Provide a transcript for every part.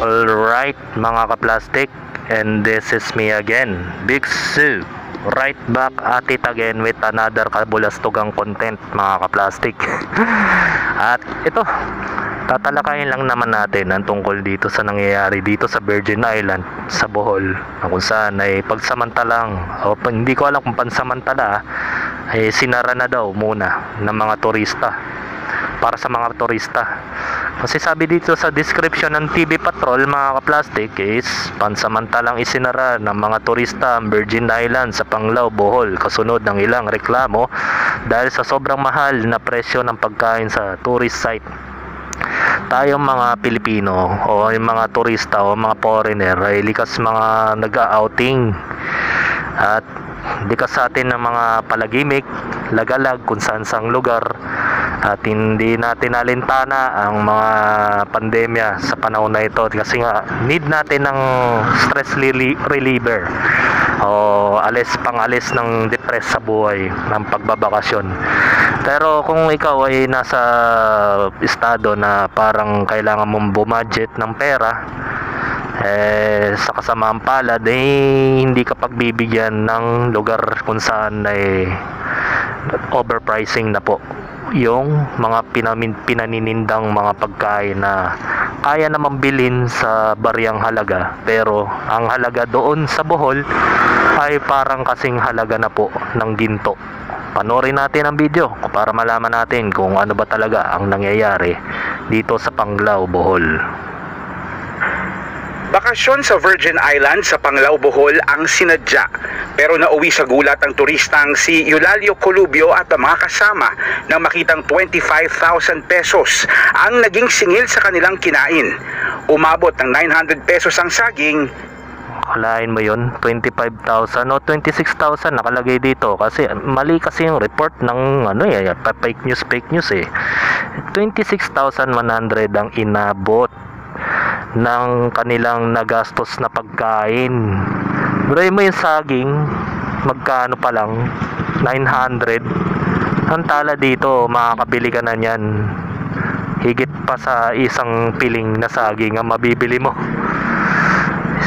Alright mga kaplastic and this is me again Big Sue right back at it again with another kabulastugang content mga kaplastic at ito tatalakayin lang naman natin ang tungkol dito sa nangyayari dito sa Virgin Island sa Bohol na kung saan ay pagsamantalang o hindi ko alam kung pansamantala ay sinara na daw muna ng mga turista para sa mga turista. Kasi sabi dito sa description ng TV Patrol mga kaplastic is pansamantalang isinara ng mga turista ang Virgin Island sa Panglao, Bohol kasunod ng ilang reklamo dahil sa sobrang mahal na presyo ng pagkain sa tourist site. Tayong mga Pilipino o yung mga turista o mga foreigner ay likas mga nag-outing at likas sa atin ng mga palagimik, lagalag kung saan sang lugar at hindi natin alintana ang mga pandemya sa panahon na ito kasi nga need natin ng stress reli- reliever o alis pangalis ng depress sa buhay ng pagbabakasyon. Pero kung ikaw ay nasa estado na parang kailangan mong budget ng pera eh sa kasamaan palad eh hindi ka pagbibigyan ng lugar kung saan ay overpricing na po yung mga pinamin, pinaninindang mga pagkain na kaya namang bilhin sa bariyang halaga. Pero ang halaga doon sa Bohol ay parang kasing halaga na po ng ginto. Panoorin natin ang video para malaman natin kung ano ba talaga ang nangyayari dito sa Panglao, Bohol Bakasyon sa Virgin Island sa Panglao, Bohol ang sinadya. Pero nauwi sa gulat ang turistang si Eulalio Colubio at ang mga kasama nang makitang 25,000 pesos ang naging singil sa kanilang kinain. Umabot ng 900 pesos ang saging, Kalain mo yon 25,000 o 26,000 nakalagay dito kasi mali kasi yung report ng ano eh fake news fake news eh 26,100 ang inabot ng kanilang nagastos na pagkain Bro mo yung saging magkano pa lang 900 ang tala dito makakabili ka na niyan higit pa sa isang piling na saging ang mabibili mo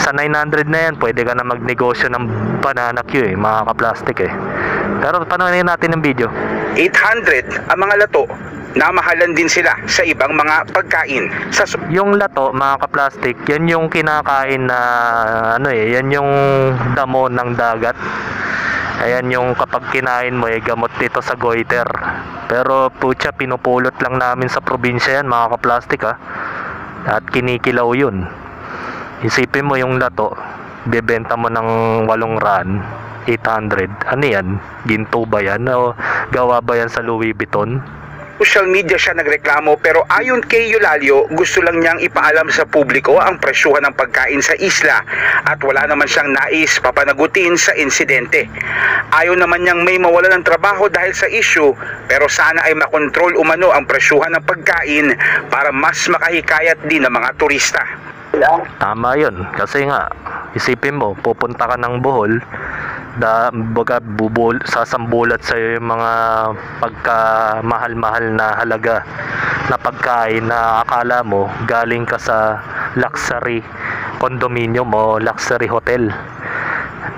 sa 900 na yan, pwede ka na magnegosyo ng banana queue eh, mga ka-plastic eh. Pero panoorin natin ang video. 800 ang mga lato. Namahalan din sila sa ibang mga pagkain. Sa Yung lato, mga ka-plastic, yan yung kinakain na ano eh, yan yung damo ng dagat. Ayan yung kapag kinain mo eh, gamot dito sa goiter. Pero putya, pinupulot lang namin sa probinsya yan, mga ka-plastic ha. At kinikilaw yun. Isipin mo yung lato, bebenta mo ng walong ran, 800. Ano yan? Ginto ba yan? O gawa ba yan sa Louis Vuitton? Social media siya nagreklamo pero ayon kay Eulalio, gusto lang niyang ipaalam sa publiko ang presyuhan ng pagkain sa isla at wala naman siyang nais papanagutin sa insidente. Ayaw naman niyang may mawala ng trabaho dahil sa issue pero sana ay makontrol umano ang presyuhan ng pagkain para mas makahikayat din ng mga turista. Tama yun. Kasi nga, isipin mo, pupunta ka ng Bohol, da, baga, bubul, sasambulat sa'yo yung mga pagka mahal-mahal na halaga na pagkain na akala mo galing ka sa luxury condominium o luxury hotel.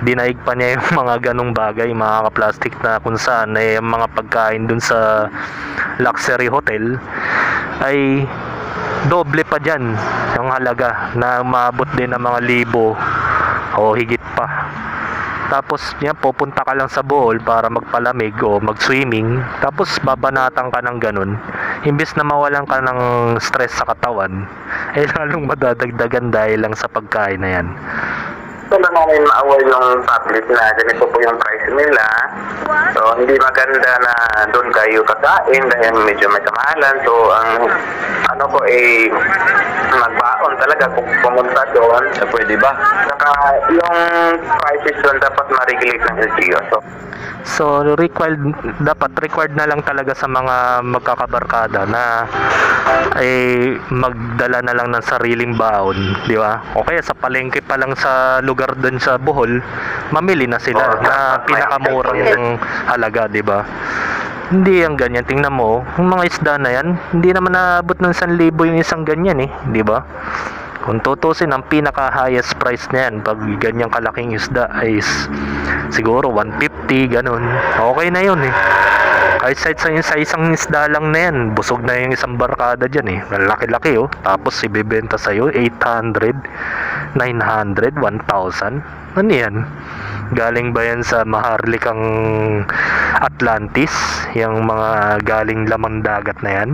Dinaig pa niya yung mga ganong bagay mga ka-plastic na kung saan eh, yung mga pagkain dun sa luxury hotel ay doble pa dyan yung halaga na maabot din ng mga libo o higit tapos yan pupunta ka lang sa Bohol para magpalamig o mag-swimming. Tapos babanatan ka ng ganun. Imbis na mawalan ka ng stress sa katawan eh lalong madadagdagan dahil lang sa pagkain na yan Gusto lang namin maaway yung public na ganito po yung price nila. So, hindi maganda na doon kayo kakain dahil medyo may kamahalan. So, ang ano ko eh, magbaon talaga kung pumunta doon. Pwede ba? Saka yung prices doon dapat ma-regulate ng LGU. So, So required dapat required na lang talaga sa mga magkakabarkada na ay magdala na lang ng sariling baon, di ba? O kaya sa palengke pa lang sa lugar doon sa Bohol, mamili na sila na pinakamurang halaga, di ba? Hindi ang ganyan. Tingnan mo, yung mga isda na yan, hindi naman naabot ng 1,000 yung isang ganyan eh, di ba? Kung tutusin, ang pinaka highest price niyan pag ganyang kalaking isda ay siguro 150, ganun. Okay na yun eh. Kahit sa, sa, sa isang isda lang na yan, busog na yung isang barkada dyan eh. Laki-laki oh. Tapos ibebenta sa'yo, 800, 900, 1,000. Ano yan? Galing ba yan sa maharlikang Atlantis? Yung mga galing lamang dagat na yan?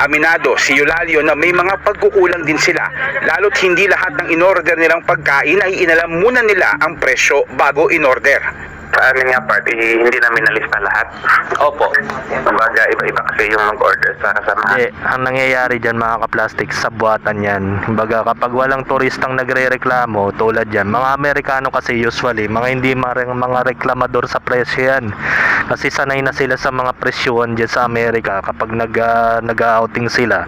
Aminado si Eulalio na may mga pagkukulang din sila lalo't hindi lahat ng inorder nilang pagkain ay inalam muna nila ang presyo bago inorder. Sa amin nga part, eh, hindi namin nalista lahat. Opo. Kumbaga, iba-iba kasi yung mag-order sa kasamahan. Hindi, ang nangyayari dyan mga kaplastik, sa buwatan yan. Kumbaga kapag walang turistang nagre-reklamo, tulad yan, mga Amerikano kasi usually, mga hindi marang mga reklamador sa presyo yan. Kasi sanay na sila sa mga presyuhan dyan sa Amerika kapag nag, ah, nag-outing sila,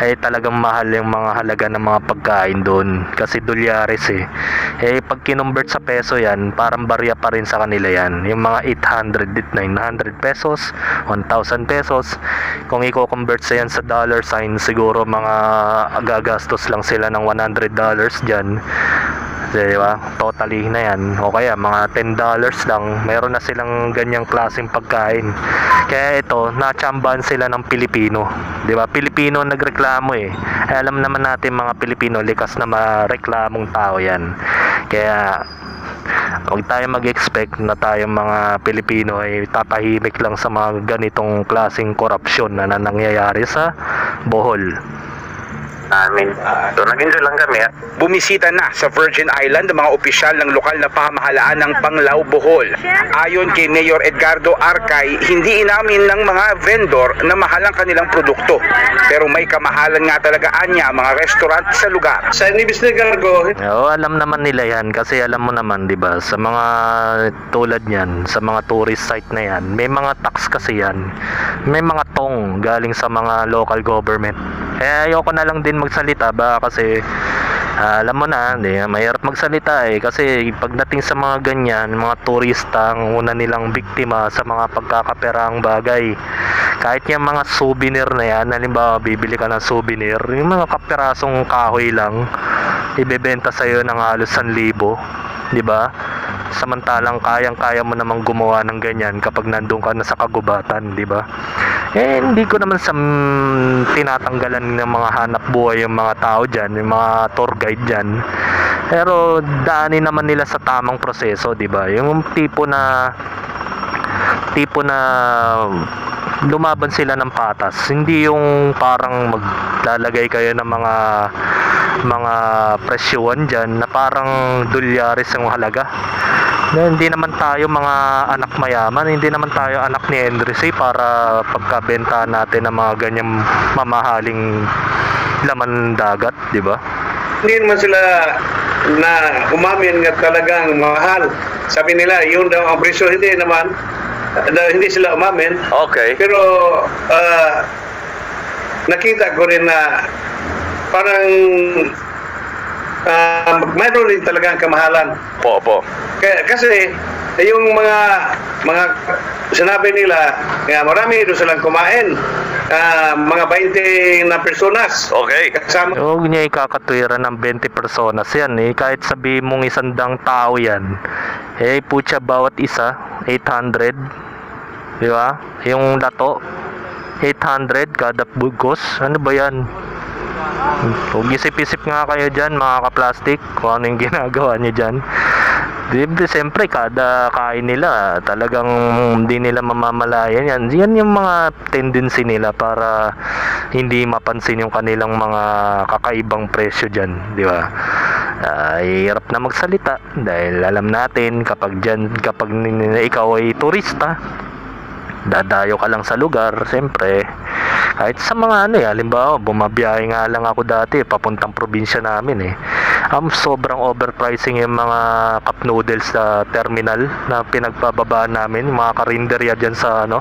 ay talagang mahal yung mga halaga ng mga pagkain doon. Kasi dolyares eh. Eh pag kinumbert sa peso yan, parang barya pa rin sa kanila yan. Yung mga 800, 900 pesos, 1,000 pesos. Kung i-convert sa yan sa dollar sign, siguro mga gagastos lang sila ng 100 dollars dyan. Di ba? Totally na yan. O kaya mga 10 dollars lang, meron na silang ganyang klaseng pagkain. Kaya ito, natsambahan sila ng Pilipino. Di ba? Pilipino nagreklamo eh. Alam naman natin mga Pilipino, likas na mareklamong tao yan. Kaya Huwag tayo mag-expect na tayong mga Pilipino ay tatahimik lang sa mga ganitong klaseng korupsyon na nangyayari sa Bohol. Amin. So, nag-enjoy lang kami. ah. Bumisita na sa Virgin Island ang mga opisyal ng lokal na pamahalaan ng Panglao, Bohol. Ayon kay Mayor Edgardo Arcay, hindi inamin ng mga vendor na mahal ang kanilang produkto. Pero may kamahalan nga talaga anya ang mga restaurant sa lugar. Sa Nibis na Gargo, Oo, alam naman nila yan kasi alam mo naman 'di ba sa mga tulad niyan, sa mga tourist site na yan, may mga tax kasi yan. May mga tong galing sa mga local government. Eh ayoko na lang din magsalita ba kasi ah, alam mo na, hindi, mahirap magsalita eh kasi pagdating sa mga ganyan, mga turista ang una nilang biktima sa mga pagkakaperang bagay. Kahit yung mga souvenir na yan, halimbawa bibili ka ng souvenir, yung mga kaperasong kahoy lang, ibebenta sa iyo ng halos 1,000, 'di ba? Samantalang kayang-kaya mo namang gumawa ng ganyan kapag nandun ka na sa kagubatan, 'di ba? Eh hindi ko naman sa mm, tinatanggalan ng mga hanap buhay yung mga tao diyan, yung mga tour guide diyan. Pero daanin naman nila sa tamang proseso, 'di ba? Yung tipo na tipo na lumaban sila ng patas. Hindi yung parang maglalagay kayo ng mga mga presyuhan dyan na parang dolyares ang halaga. Na hindi naman tayo mga anak mayaman, hindi naman tayo anak ni Endrese para pagkabenta natin ng mga ganyang mamahaling laman dagat, di ba? hindi naman sila na umamin nga talagang mahal. Sabi nila, yun daw ang presyo. Hindi naman. Daw, hindi sila umamin. Okay. Pero ah, nakita ko rin na parang ah, mayroon rin talagang kamahalan. Po, po. Kaya, kasi yung mga mga sinabi nila nga marami doon silang kumain Ah, mga 20 na personas Okay. kasama Huwag niya ikakatwira ng 20 personas yan eh. Kahit sabi mong isandang tao yan. Eh, putya bawat isa, 800. Di ba? Yung lato, 800 kada bugos. Ano ba yan? Huwag isip-isip nga kayo dyan, mga ka-plastic, kung ano yung ginagawa niyo dyan. Di, di, siyempre, kada kain nila, talagang hindi nila mamamalayan yan. Yan yung mga tendency nila para hindi mapansin yung kanilang mga kakaibang presyo dyan, di ba? Ah, hirap na magsalita dahil alam natin kapag dyan, kapag ikaw ay turista, dadayo ka lang sa lugar, siyempre, kahit sa mga ano eh, halimbawa, bumabiyahe nga lang ako dati, papuntang probinsya namin eh. Um, sobrang overpricing yung mga cup noodles sa terminal na pinagpababaan namin, yung mga karinderya dyan sa ano,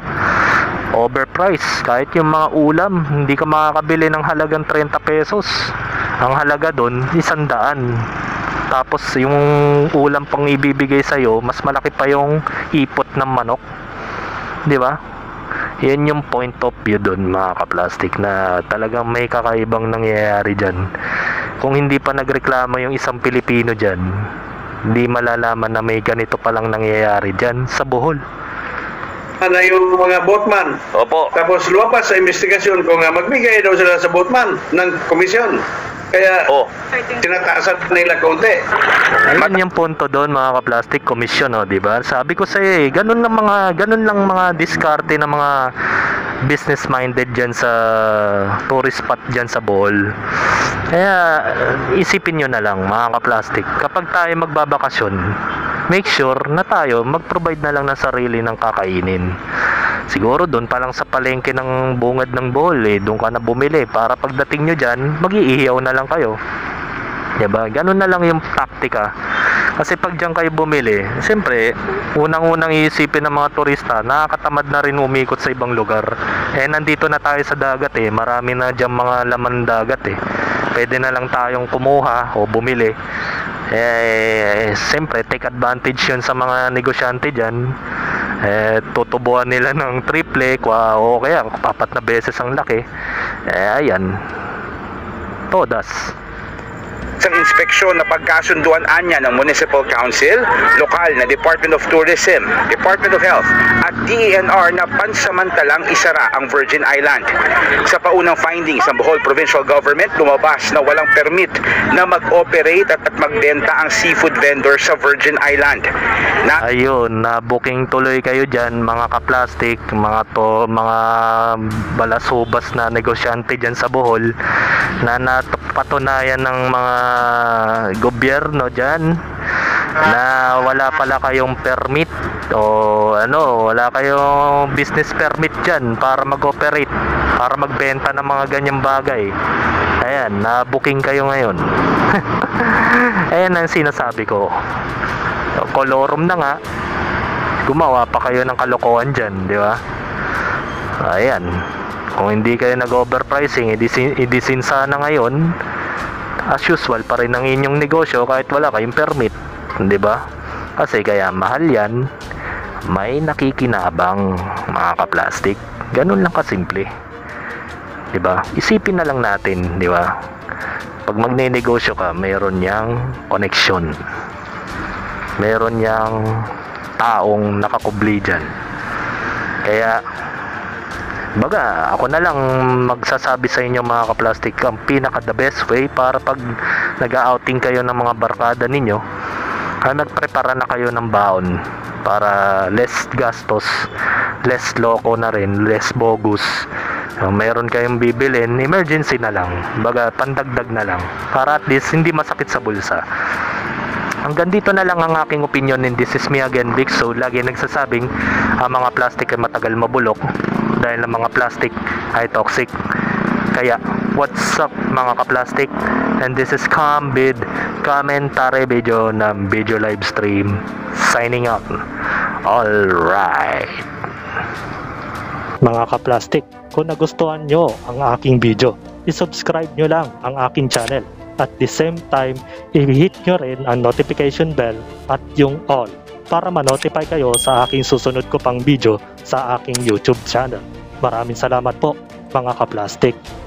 overpriced. Kahit yung mga ulam, hindi ka makakabili ng halagang 30 pesos. Ang halaga doon, isandaan. Tapos yung ulam pang ibibigay sa'yo, mas malaki pa yung ipot ng manok. Di ba? Yan yung point of view doon mga kaplastik na talagang may kakaibang nangyayari dyan. Kung hindi pa nagreklamo yung isang Pilipino dyan, hindi malalaman na may ganito palang nangyayari dyan sa Bohol. na yung mga boatman. Opo. Tapos lumapas sa investigasyon kung uh, magbigay daw sila sa boatman ng komisyon. Kaya Oh. tinataasan nila konti. Ayun yung punto doon mga kaplastik komisyon oh, 'di ba? Sabi ko sa iyo, eh, ganun lang mga ganun lang mga diskarte ng mga business minded diyan sa tourist spot diyan sa Bohol. Kaya uh, isipin nyo na lang mga kaplastik, kapag tayo magbabakasyon, make sure na tayo mag-provide na lang ng sarili ng kakainin. Siguro doon pa lang sa palengke ng bungad ng Bohol eh, doon ka na bumili para pagdating nyo dyan, mag-iihaw na lang kayo. Diba? Ganun na lang yung taktika. Kasi pag dyan kayo bumili, siyempre, unang-unang iisipin ng mga turista, nakakatamad na rin umikot sa ibang lugar. Eh, nandito na tayo sa dagat eh. Marami na dyan mga laman dagat eh. Pwede na lang tayong kumuha o bumili. Eh, siyempre, take advantage yun sa mga negosyante dyan. Eh, tutubuan nila ng triple, kwa, o kaya papat na beses ang laki. Eh, ayan. Todas. Sa inspeksyon na pagkasunduan anya ng Municipal Council, lokal na Department of Tourism, Department of Health at DENR na pansamantalang isara ang Virgin Island. Sa paunang findings ng Bohol Provincial Government, lumabas na walang permit na mag-operate at, at magbenta ang seafood vendor sa Virgin Island. Na Ayun, na booking tuloy kayo diyan mga ka-plastic, mga to, mga balasubas na negosyante diyan sa Bohol na napatunayan ng mga gobyerno diyan na wala pala kayong permit o ano, wala kayong business permit diyan para mag-operate, para magbenta ng mga ganyang bagay. Ayan, na booking kayo ngayon. Ayan ang sinasabi ko. Kolorum na nga. Gumawa pa kayo ng kalokohan dyan di ba? Ayan. Kung hindi kayo nag-overpricing idisin, idisin sana ngayon as usual pa rin ang inyong negosyo kahit wala kayong permit di ba? Kasi kaya mahal yan. May nakikinabang mga kaplastik ganun lang kasimple. Di ba? Isipin na lang natin di ba? Pag magne-negosyo ka mayroon yang connection. Meron yang taong nakakubli dyan. Kaya, baga, ako na lang magsasabi sa inyo mga kaplastik, ang pinaka the best way para pag nag-outing kayo ng mga barkada ninyo, ay nagprepara na kayo ng baon para less gastos, less loko na rin, less bogus. Kung meron kayong bibilin, emergency na lang. Baga, pandagdag na lang. Para at least hindi masakit sa bulsa. Hanggang dito na lang ang aking opinion and this is me again Big So lagi nagsasabing ang mga plastic ay matagal mabulok dahil ang mga plastic ay toxic. Kaya what's up mga kaplastic? And this is Cambid commentary video ng video live stream. Signing out. Alright mga kaplastic kung nagustuhan nyo ang aking video isubscribe nyo lang ang aking channel. At the same time, i-hit nyo rin ang notification bell at yung all para ma-notify kayo sa aking susunod ko pang video sa aking YouTube channel. Maraming salamat po mga kaplastik.